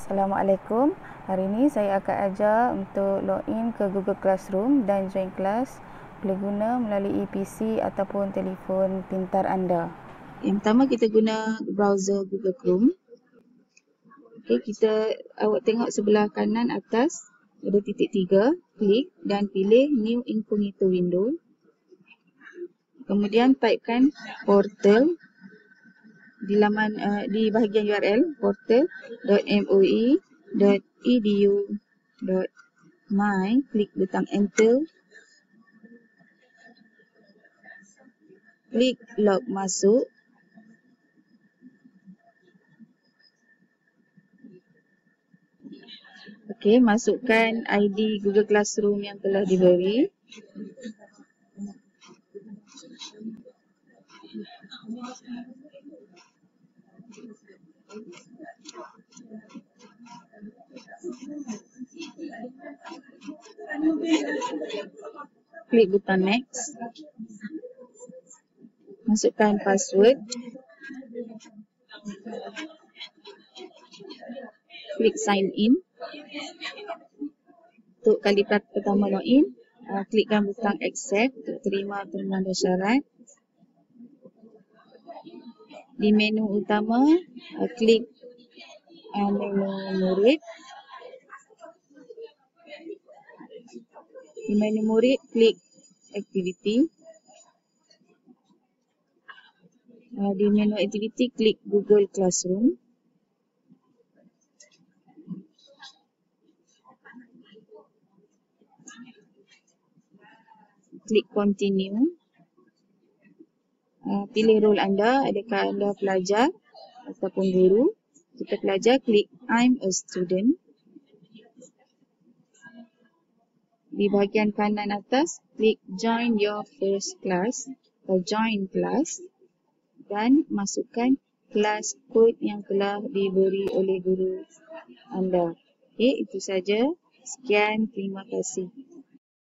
Assalamualaikum. Hari ini saya akan ajar untuk login ke Google Classroom dan join kelas boleh guna melalui PC ataupun telefon pintar anda. Yang pertama kita guna browser Google Chrome. Okey, kita awak tengok sebelah kanan atas ada titik tiga, klik dan pilih new incognito window. Kemudian typekan portal di laman uh, di bahagian URL portal.moe.edu.my klik butang enter klik log masuk Okey, masukkan ID Google Classroom yang telah diberi. Klik butang next. Masukkan password. Klik sign in. Untuk kali pertama login, uh, klikkan butang accept untuk terima permohonan syarat. Di menu utama, uh, klik uh, menu murid. Di menu murid, klik activity. Uh, di menu activity, klik Google Classroom. klik continue. Uh, pilih role anda, adakah anda pelajar ataupun guru. Jika pelajar, klik I'm a student. Di bahagian kanan atas, klik join your first class atau join class dan masukkan kelas kod yang telah diberi oleh guru anda. Okay, itu saja. Sekian, terima kasih.